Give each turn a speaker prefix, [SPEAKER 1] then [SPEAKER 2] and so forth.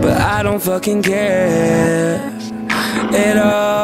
[SPEAKER 1] But I don't fucking care at all.